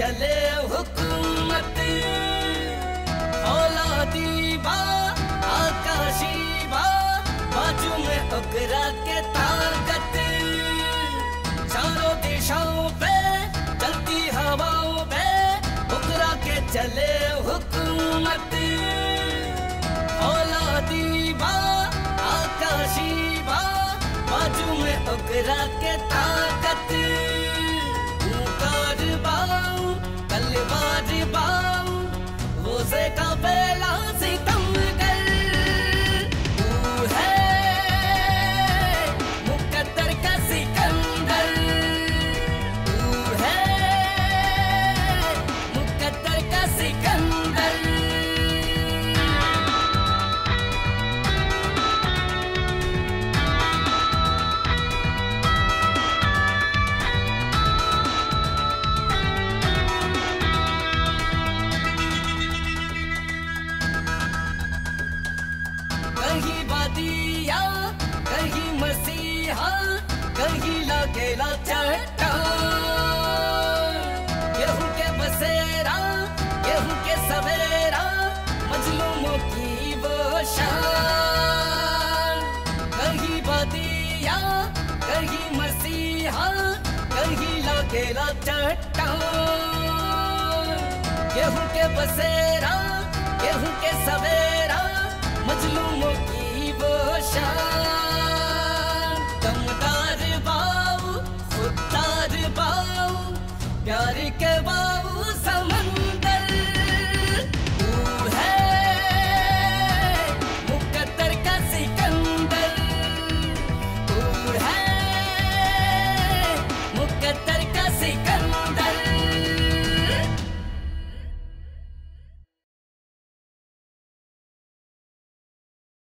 चले हुकूमत। बा आकाशी बाजू में उकरा के ताकत। चारों दिशाओं पे चलती हवाओं पे उतरा के चले हुकूमत। बा आकाशी बा, बाजू में उगरा के मसीहा कहीं लगेला चट्टान गेहूँ के बसेरा, गेहूँ के सवेरा, मजलूमों की वो कहीं बादिया, कहीं मसीहा, कहीं लगेला चट्टान गेहूँ के बसेरा, गेहूँ के सवेरा